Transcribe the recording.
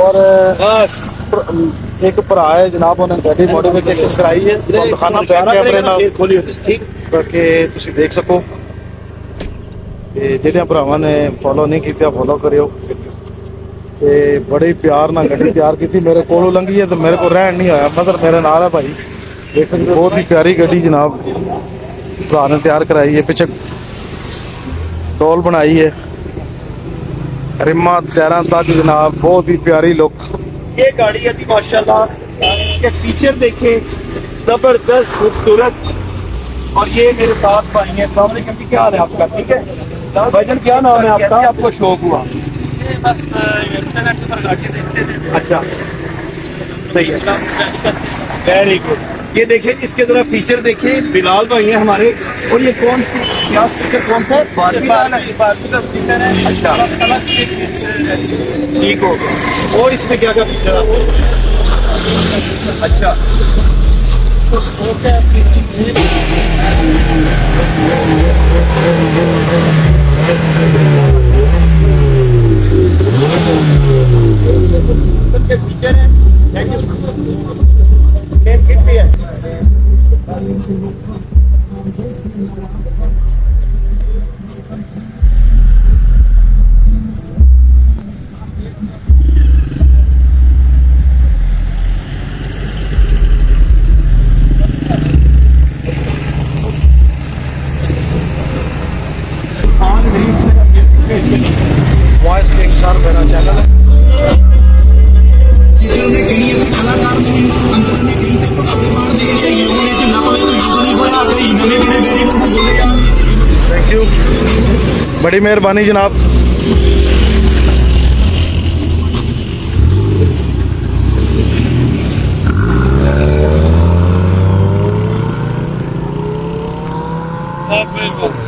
और एक भरा है जनाब उन्हें गाड़ी मॉडिफिकेशन कराई है। तो देख सको। जिन्हें भरावान ने फॉलो नहीं किया फॉलो करो बड़े प्यार गड्डी तैयार की मेरे को लंघी है तो मेरे को रहन नहीं आया मगर मेरे नाल है भाई। देख सकते बहुत ही प्यारी गड्डी जनाब। भरा ने तैयार कराई है पिछले टोल बनाई है रिमा तेरह तक जनाब बहुत ही प्यारी लुक ये गाड़ी है माशाल्लाह। फीचर देखे ज़बरदस्त खूबसूरत। और ये मेरे साथ भाई है। सामने क्योंकि क्या हाल है आपका? ठीक है? भाईजन क्या नाम है आपका? आपको शौक हुआ? बस इंटरनेट पर गाड़ी देखते थे अच्छा। सही है। वेरी गुड ये देखें जी, इसके जरा फीचर देखें। बिलाल भाई हैं हमारे। और ये कौन सी क्या स्पीकर कौन सा? है। अच्छा। ठीक हो और इसमें क्या क्या फीचर आते अच्छा। फीचर है। Thank you thank you. बड़ी मेहरबानी जनाब। हाँ, बिल्कुल